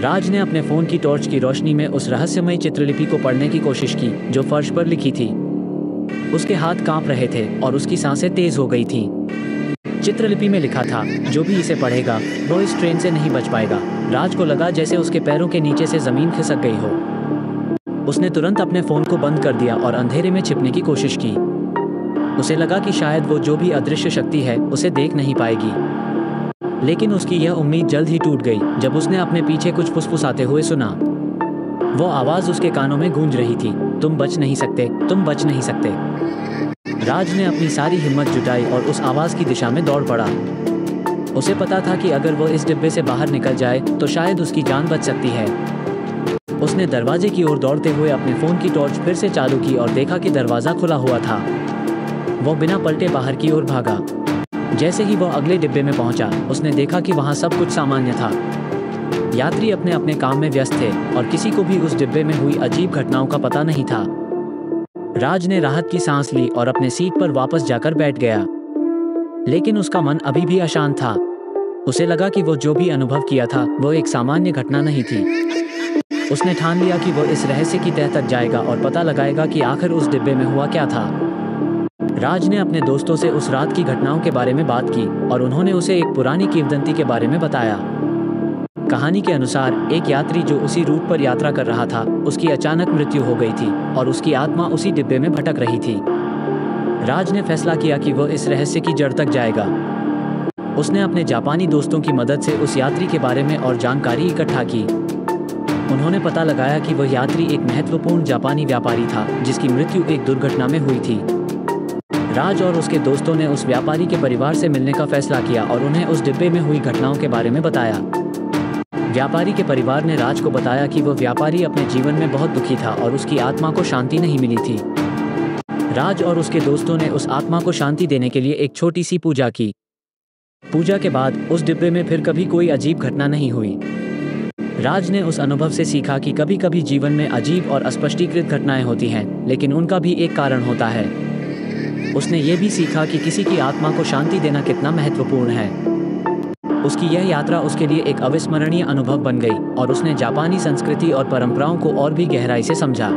राज ने अपने फ़ोन की टॉर्च की रोशनी में उस रहस्यमय चित्रलिपि को पढ़ने की कोशिश की, जो फर्श पर लिखी थी। उसके हाथ काँप रहे थे और उसकी साँसें तेज हो गई थीं। चित्रलिपि में लिखा था, जो भी इसे पढ़ेगा, वो इस ट्रेन से नहीं बच पाएगा राज को लगा जैसे उसके पैरों के नीचे से ज़मीन खिसक गई हो। उसने तुरंत अपने फ़ोन को बंद कर दिया और अंधेरे में छिपने की कोशिश की। उसे लगा कि शायद वो जो भी अदृश्य शक्ति है, उसे देख नहीं पाएगी। लेकिन उसकी यह उम्मीद जल्द ही टूट गई, जब उसने अपने पीछे कुछ फुसफुसाते हुए सुना। वो आवाज़ उसके कानों में गूंज रही थी, तुम बच नहीं सकते, तुम बच नहीं सकते। राज ने अपनी सारी हिम्मत जुटाई और उस आवाज़ की दिशा में दौड़ पड़ा। उसे पता था कि अगर वो इस डिब्बे से बाहर निकल जाए तो शायद उसकी जान बच सकती है। उसने दरवाजे की ओर दौड़ते हुए अपने फ़ोन की टॉर्च फिर से चालू की और देखा कि दरवाज़ा खुला हुआ था। वो बिना पलटे बाहर की ओर भागा। जैसे ही वह अगले डिब्बे में पहुँचा, उसने देखा कि वहाँ सब कुछ सामान्य था। यात्री अपने अपने काम में व्यस्त थे और किसी को भी उस डिब्बे में हुई अजीब घटनाओं का पता नहीं था। राज ने राहत की सांस ली और अपने सीट पर वापस जाकर बैठ गया। लेकिन उसका मन अभी भी अशांत था। उसे लगा कि वो जो भी अनुभव किया था, वो एक सामान्य घटना नहीं थी। उसने ठान लिया कि वो इस रहस्य की तह तक जाएगा और पता लगाएगा कि आखिर उस डिब्बे में हुआ क्या था। राज ने अपने दोस्तों से उस रात की घटनाओं के बारे में बात की और उन्होंने उसे एक पुरानी किवदंती के बारे में बताया। कहानी के अनुसार, एक यात्री जो उसी रूट पर यात्रा कर रहा था, उसकी अचानक मृत्यु हो गई थी और उसकी आत्मा उसी डिब्बे में भटक रही थी। राज ने फैसला किया कि वह इस रहस्य की जड़ तक जाएगा। उसने अपने जापानी दोस्तों की मदद से उस यात्री के बारे में और जानकारी इकट्ठा की। उन्होंने पता लगाया कि वह यात्री एक महत्वपूर्ण जापानी व्यापारी था, जिसकी मृत्यु एक दुर्घटना में हुई थी। राज और उसके दोस्तों ने उस व्यापारी के परिवार से मिलने का फैसला किया और उन्हें उस डिब्बे में हुई घटनाओं के बारे में बताया। व्यापारी के परिवार ने राज को बताया कि वह व्यापारी अपने जीवन में बहुत दुखी था और उसकी आत्मा को शांति नहीं मिली थी। राज और उसके दोस्तों ने उस आत्मा को शांति देने के लिए एक छोटी सी पूजा की। पूजा के बाद उस डिब्बे में फिर कभी कोई अजीब घटना नहीं हुई। राज ने उस अनुभव से सीखा कि कभी कभी जीवन में अजीब और अस्पष्टीकृत घटनाएँ होती हैं, लेकिन उनका भी एक कारण होता है। उसने ये भी सीखा कि किसी की आत्मा को शांति देना कितना महत्वपूर्ण है। उसकी यह यात्रा उसके लिए एक अविस्मरणीय अनुभव बन गई और उसने जापानी संस्कृति और परंपराओं को और भी गहराई से समझा।